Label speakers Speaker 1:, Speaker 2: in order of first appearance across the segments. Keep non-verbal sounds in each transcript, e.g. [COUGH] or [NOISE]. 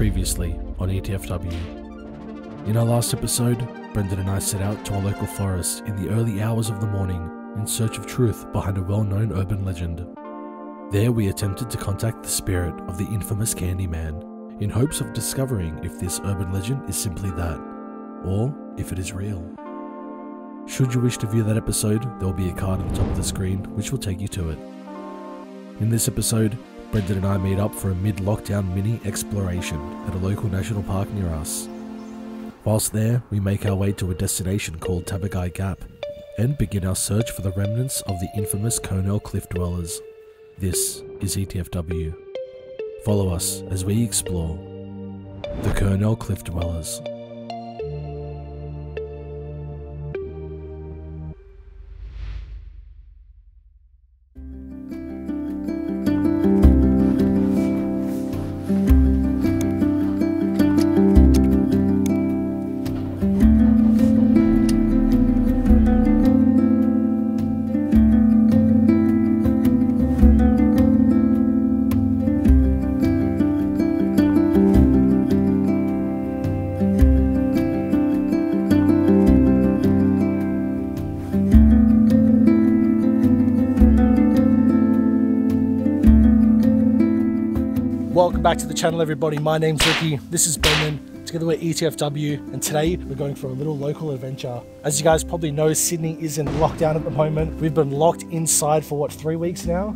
Speaker 1: Previously on ETFW. In our last episode, Brendan and I set out to a local forest in the early hours of the morning in search of truth behind a well known urban legend. There, we attempted to contact the spirit of the infamous Candyman in hopes of discovering if this urban legend is simply that, or if it is real. Should you wish to view that episode, there will be a card at the top of the screen which will take you to it. In this episode, Brendan and I meet up for a mid lockdown mini exploration at a local national park near us. Whilst there, we make our way to a destination called Tabbigai Gap and begin our search for the remnants of the infamous Kurnell Cliff Dwellers. This is ETFW. Follow us as we explore the Kurnell Cliff Dwellers.
Speaker 2: Channel, everybody. My name's Ricky. This is Brendan. Together we're ETFW, and today we're going for a little local adventure. As you guys probably know, Sydney is in lockdown at the moment. We've been locked inside for what, three weeks now?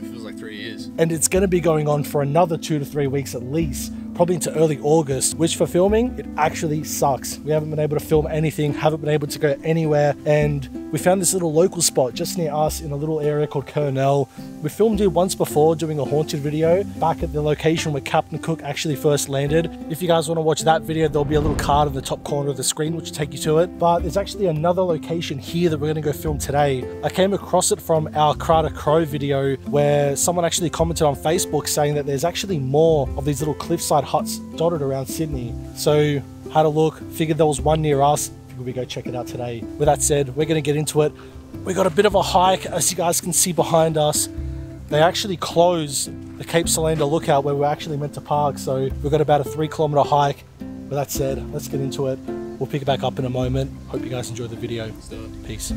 Speaker 3: feels like three years.
Speaker 2: And it's going to be going on for another two to three weeks at least, probably into early August, which for filming, it actually sucks. We haven't been able to film anything, haven't been able to go anywhere, and we found this little local spot just near us in a little area called Kurnell. We filmed here once before doing a haunted video back at the location where Captain Cook actually first landed. If you guys want to watch that video, there'll be a little card in the top corner of the screen which will take you to it. But there's actually another location here that we're going to go film today. I came across it from our Crater Cove video where someone actually commented on Facebook saying that there's actually more of these little cliffside huts dotted around Sydney. So had a look, figured there was one near us. We go check it out today. With that said, we're going to get into it. We got a bit of a hike, as you guys can see behind us. They actually closed the Cape Solander lookout where we're actually meant to park, so we've got about a three kilometer hike. With that said, let's get into it. We'll pick it back up in a moment. Hope you guys enjoy the video. Peace.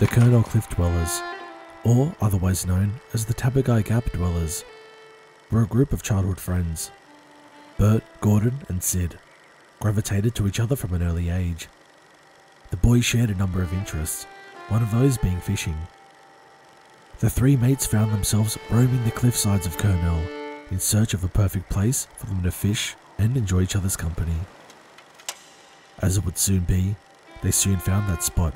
Speaker 1: The Kurnell Cliff Dwellers, or otherwise known as the Tabbigai Gap Dwellers, were a group of childhood friends. Bert, Gordon, and Sid gravitated to each other from an early age. The boys shared a number of interests, one of those being fishing. The three mates found themselves roaming the cliff sides of Kurnell in search of a perfect place for them to fish and enjoy each other's company. As it would soon be, they soon found that spot.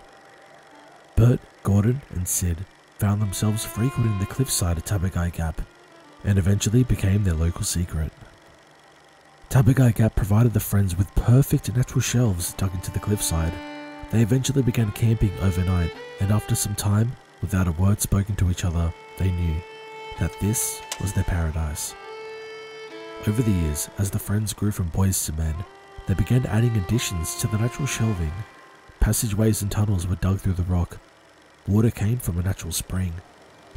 Speaker 1: Gordon, and Sid found themselves frequenting the cliffside of Tabbigai Gap and eventually became their local secret. Tabbigai Gap provided the friends with perfect natural shelves dug into the cliffside. They eventually began camping overnight, and after some time, without a word spoken to each other, they knew that this was their paradise. Over the years, as the friends grew from boys to men, they began adding additions to the natural shelving. Passageways and tunnels were dug through the rock. Water came from a natural spring.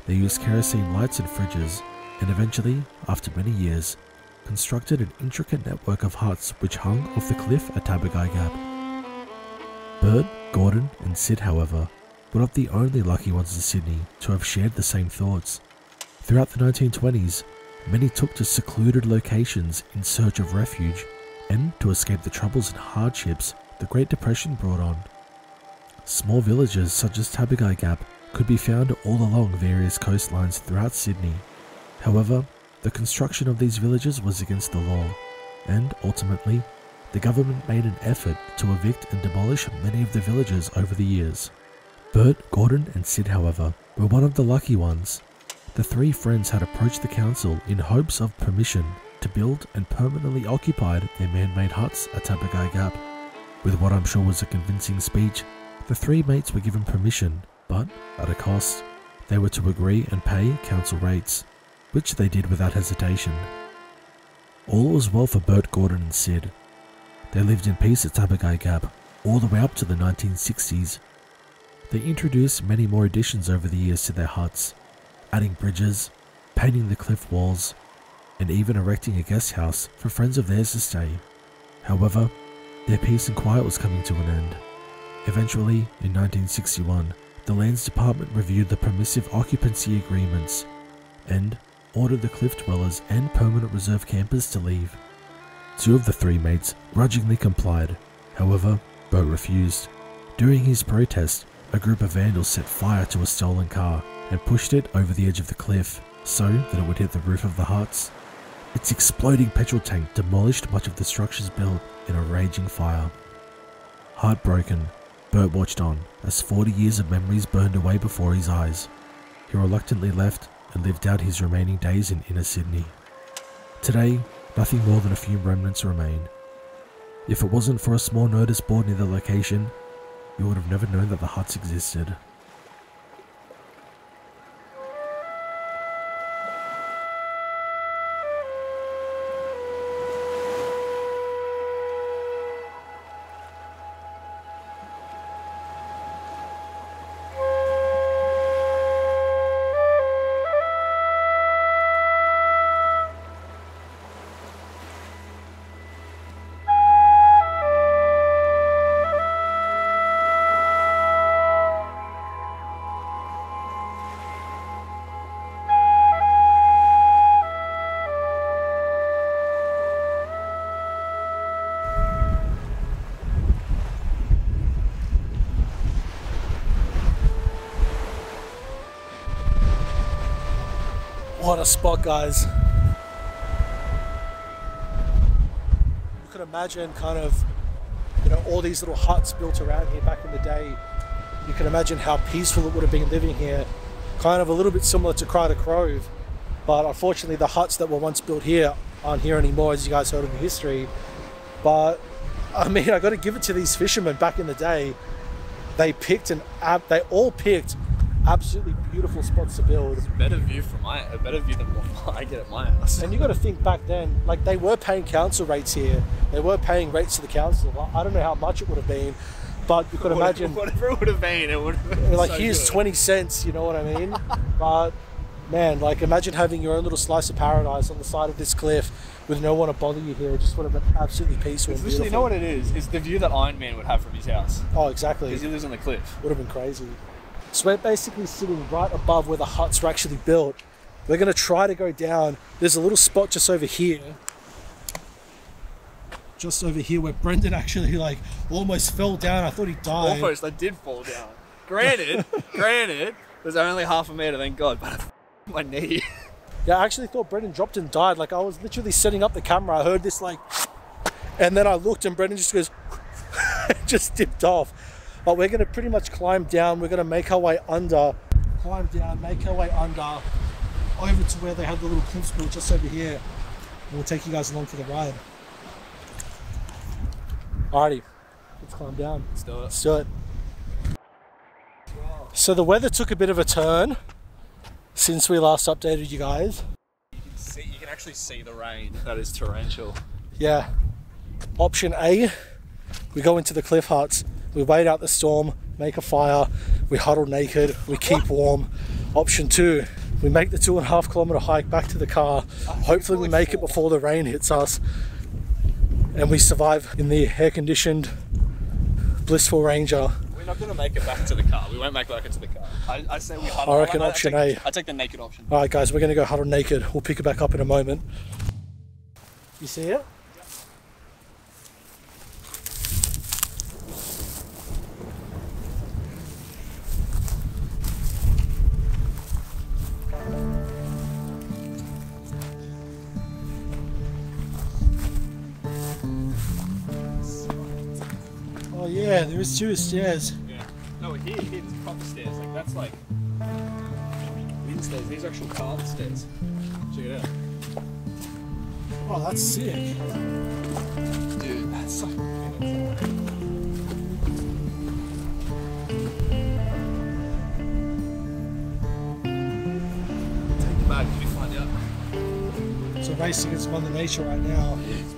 Speaker 1: They used kerosene lights and fridges, and eventually, after many years, constructed an intricate network of huts which hung off the cliff at Tabbigai Gap. Bert, Gordon, and Sid, however, were not the only lucky ones in Sydney to have shared the same thoughts. Throughout the 1920s, many took to secluded locations in search of refuge and to escape the troubles and hardships the Great Depression brought on. Small villages such as Tabbigai Gap could be found all along various coastlines throughout Sydney. However, the construction of these villages was against the law, and ultimately, the government made an effort to evict and demolish many of the villages over the years. Bert, Gordon, and Sid, however, were one of the lucky ones. The three friends had approached the council in hopes of permission to build and permanently occupied their man-made huts at Tabbigai Gap. With what I'm sure was a convincing speech, the three mates were given permission, but at a cost. They were to agree and pay council rates, which they did without hesitation. All was well for Bert, Gordon, and Sid. They lived in peace at Tabbigai Gap all the way up to the 1960s. They introduced many more additions over the years to their huts, adding bridges, painting the cliff walls, and even erecting a guest house for friends of theirs to stay. However, their peace and quiet was coming to an end. Eventually, in 1961, the Lands Department reviewed the permissive occupancy agreements and ordered the cliff dwellers and permanent reserve campers to leave. Two of the three mates grudgingly complied, however, Bert refused. During his protest, a group of vandals set fire to a stolen car and pushed it over the edge of the cliff so that it would hit the roof of the huts. Its exploding petrol tank demolished much of the structures built in a raging fire. Heartbroken, Bert watched on as 40 years of memories burned away before his eyes. He reluctantly left and lived out his remaining days in inner Sydney. Today, nothing more than a few remnants remain. If it wasn't for a small notice board near the location, you would have never known that the huts existed.
Speaker 2: A spot, guys. You can imagine kind of, you know, all these little huts built around here back in the day. You can imagine how peaceful it would have been living here. Kind of a little bit similar to Crater Cove. But unfortunately, the huts that were once built here aren't here anymore, as you guys heard in the history. But I mean, I got to give it to these fishermen back in the day. They picked an. They all picked absolutely beautiful spots to build.
Speaker 3: Better view from my a better view than what [LAUGHS] I get at my house.
Speaker 2: And you got to think back then, like they were paying council rates here. They were paying rates to the council. I don't know how much it would have been, but you could [LAUGHS] imagine,
Speaker 3: whatever it would have been, it would have been
Speaker 2: like
Speaker 3: so
Speaker 2: here's
Speaker 3: good.
Speaker 2: twenty cents. You know what I mean? [LAUGHS] but man, like imagine having your own little slice of paradise on the side of this cliff with no one to bother you here. It just would have been absolutely peaceful.
Speaker 3: It's literally, you know what it is? It's the view that Iron Man would have from his house
Speaker 2: Oh, exactly.
Speaker 3: because he lives on the cliff.
Speaker 2: would have been crazy. So we're basically sitting right above where the huts were actually built. We're going to try to go down. There's a little spot just over here. Just over here where Brendan actually like almost fell down. I thought he died.
Speaker 3: Almost, I did fall down. Granted, [LAUGHS] granted, there's only half a meter, thank God, but I [LAUGHS] my knee.
Speaker 2: Yeah, I actually thought Brendan dropped and died. Like I was literally setting up the camera. I heard this like, and then I looked and Brendan just goes, [LAUGHS] just dipped off. But we're gonna pretty much climb down. We're gonna make our way under, climb down, make our way under, over to where they have the little cliffs built just over here. And we'll take you guys along for the ride. Alrighty, let's climb down.
Speaker 3: Let's do it.
Speaker 2: Let's do it. So the weather took a bit of a turn since we last updated you guys.
Speaker 3: You can See, you can actually see the rain that is torrential.
Speaker 2: Yeah. Option A, we go into the cliff huts, we wait out the storm, make a fire, we huddle naked, we keep warm. Option two, we make the two and a half kilometer hike back to the car. Hopefully, we make it before the rain hits us and we survive in the air conditioned, blissful Ranger.
Speaker 3: We're not gonna make it back to the car. We won't make it back into the car. I, I say we huddle.
Speaker 2: I reckon
Speaker 3: I- I
Speaker 2: option
Speaker 3: take-
Speaker 2: A.
Speaker 3: I take the naked option.
Speaker 2: All right, guys, we're going to go huddle naked. We'll pick it back up in a moment. You see it? Yeah, there is two stairs.
Speaker 3: Yeah. No, here, here, there's proper stairs. Like that's like wind stairs. These are actual carved stairs. Check it out.
Speaker 2: Oh, that's sick.
Speaker 3: Dude, that's so. Take back. Did you find out?
Speaker 2: So racing against Mother Nature right now.
Speaker 3: Yes,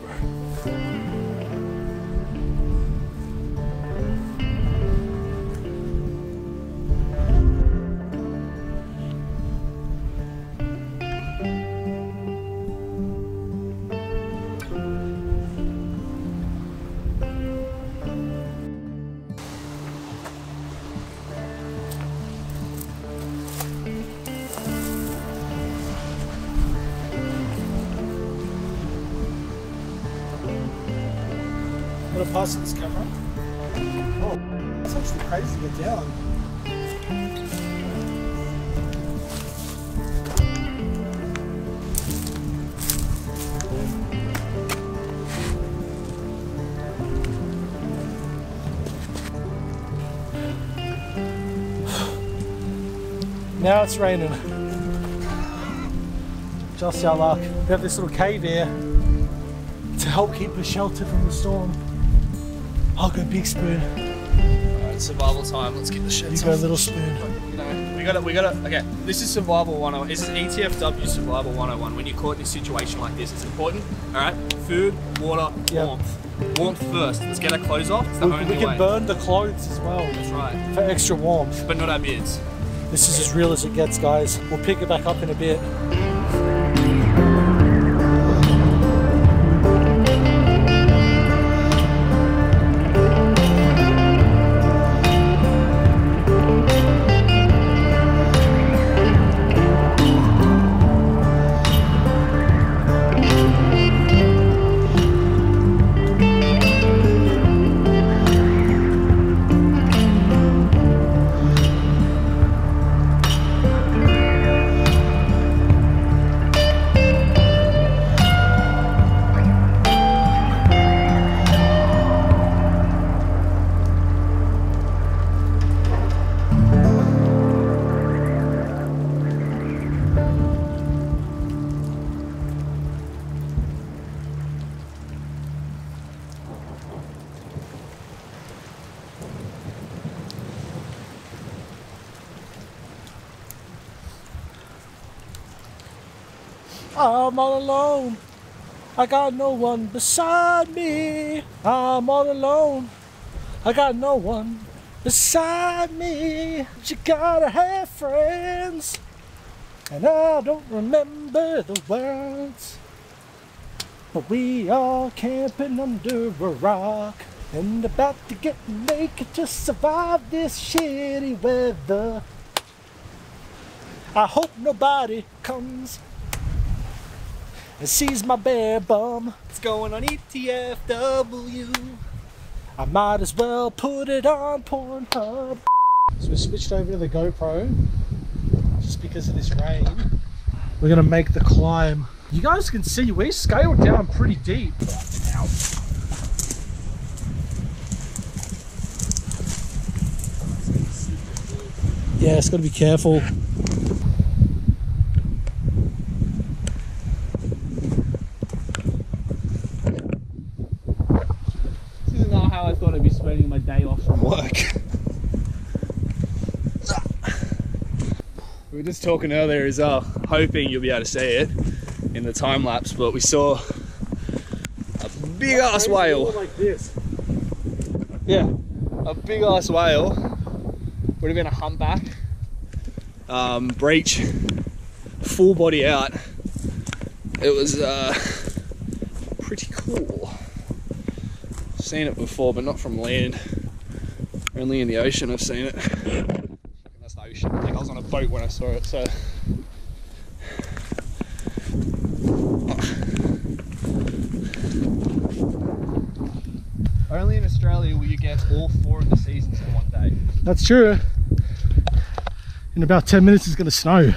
Speaker 2: Pass this camera. Oh, that's actually crazy to get down. [SIGHS] Now it's raining. Just our luck. We have this little cave here to help keep us sheltered from the storm. I'll go big spoon.
Speaker 3: Alright, survival time. Let's get the shit.
Speaker 2: You go little spoon.
Speaker 3: Know, we got it, we got it. Okay, this is survival 101. This is ETFW survival 101. When you're caught in a situation like this, it's important. All right, food, water,
Speaker 2: Yeah.
Speaker 3: warmth. Warmth first. Let's get our clothes off. It's the
Speaker 2: We,
Speaker 3: only
Speaker 2: we can
Speaker 3: way.
Speaker 2: burn the clothes as well
Speaker 3: That's right,
Speaker 2: for extra warmth.
Speaker 3: but not our beards.
Speaker 2: This is as real as it gets, guys. We'll pick it back up in a bit. I'm all alone. I got no one beside me. I'm all alone. I got no one beside me. But you gotta have friends. And I don't remember the words. But we are camping under a rock and about to get naked to survive this shitty weather. I hope nobody comes and sees my bare bum.
Speaker 3: It's going on ETFW.
Speaker 2: I might as well put it on Pornhub. So we switched over to the GoPro just because of this rain. We're gonna make the climb. You guys can see we scaled down pretty deep. Yeah, it's gotta be careful.
Speaker 3: This is not how I thought I'd be spending my day off from work. We were just talking earlier as well, hoping you'll be able to see it. in the time lapse, but we saw a big ass whale.
Speaker 2: Like this.
Speaker 3: Yeah, a big ass whale. Would have been a humpback. Um, breach, full body out. It was uh, pretty cool. Seen it before, but not from land. Only in the ocean I've seen it. I was on a boat when I saw it, so. Only in Australia will you get all four of the seasons in one day.
Speaker 2: That's true. In about 10 minutes, it's going to snow.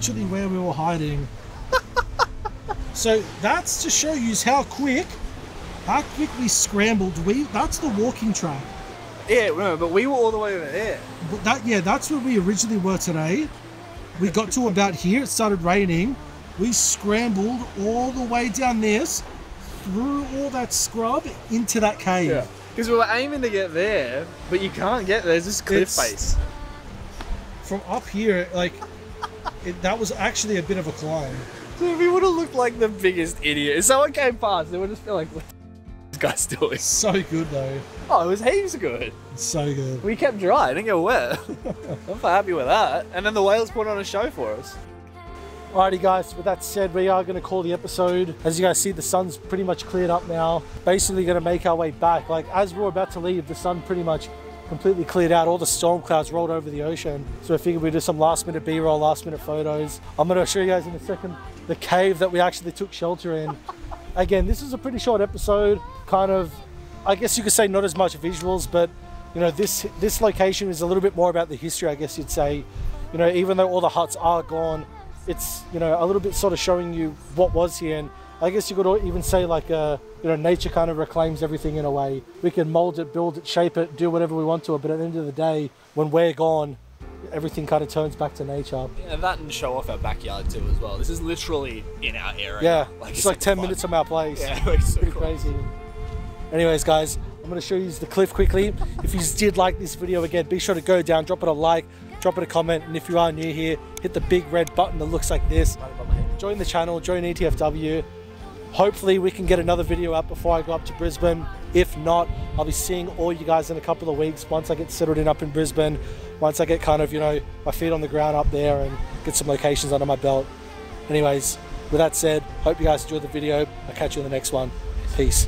Speaker 2: Literally where we were hiding. [LAUGHS] so that's to show you how quick, how quick we scrambled. We that's the walking track.
Speaker 3: Yeah, no, but we were all the way over there.
Speaker 2: But that yeah, that's where we originally were today. We got to about here. It started raining. We scrambled all the way down this, through all that scrub into that cave. Yeah.
Speaker 3: Because we were aiming to get there, but you can't get there. There's this cliff
Speaker 2: It's-
Speaker 3: face.
Speaker 2: From up here, like it, that was actually a bit of a climb.
Speaker 3: Dude, we would have looked like the biggest idiot. If someone came past, they would just feel like, what this guy's doing?
Speaker 2: So good though.
Speaker 3: Oh, it was heaps good.
Speaker 2: So good.
Speaker 3: We kept dry, didn't get wet. [LAUGHS] I'm quite happy with that. And then the whales put on a show for us.
Speaker 2: Alrighty guys, with that said, we are going to call the episode. As you guys see, the sun's pretty much cleared up now. Basically going to make our way back. Like as we we're about to leave, the sun pretty much completely cleared out. All the storm clouds rolled over the ocean. So I figured we'd do some last minute B-roll, last minute photos. I'm to show you guys in a second the cave that we actually took shelter in. Again, this is a pretty short episode. Kind of, I guess you could say not as much visuals, but you know, this this location is a little bit more about the history, I guess you'd say. You know, even though all the huts are gone, it's you know a little bit sort of showing you what was here and i guess you could even say like uh, you know nature kind of reclaims everything in a way we can mold it build it shape it do whatever we want to it but at the end of the day when we're gone everything kind of turns back to nature
Speaker 3: Yeah, that and show off our backyard too as well. This is literally in our area.
Speaker 2: yeah
Speaker 3: Like,
Speaker 2: it's like 10
Speaker 3: fun.
Speaker 2: minutes from our place
Speaker 3: Yeah, [LAUGHS] it's so
Speaker 2: pretty
Speaker 3: cool.
Speaker 2: crazy anyways guys i'm going to show you the cliff quickly if you did like this video again be sure to go down drop it a like drop it a comment and if you are new here hit the big red button that looks like this join the channel join etfw Hopefully we can get another video up before I go up to Brisbane. If not, I'll be seeing all you guys in a couple of weeks once I get settled in up in Brisbane, once I get kind of, you know, my feet on the ground up there and get some locations under my belt. Anyways, with that said, hope you guys enjoyed the video. I'll catch you in the next one. Peace.